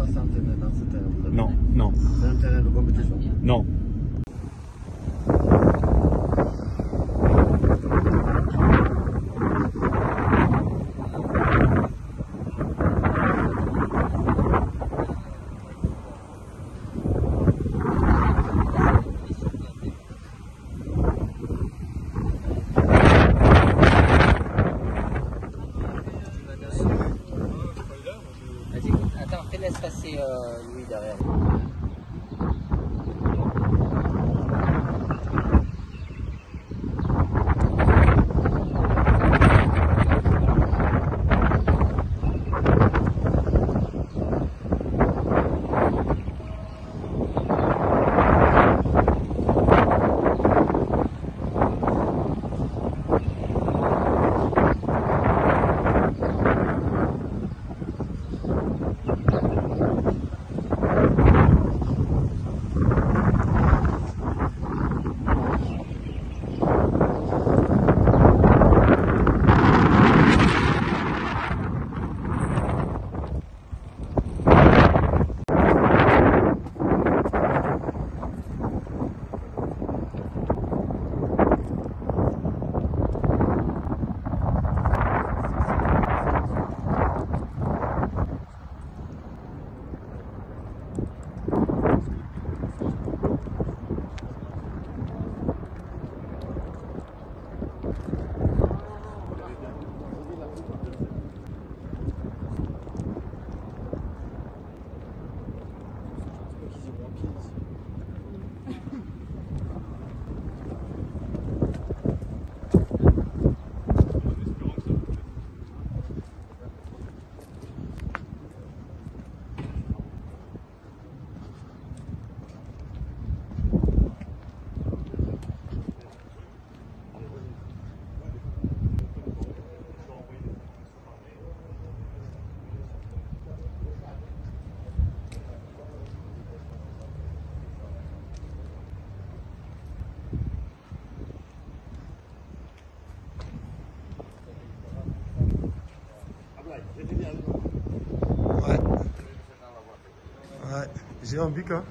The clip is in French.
pas terrain. Non, non, C'est un terrain de compétition. non. Laisse passer euh, Louis derrière. Zion Vika.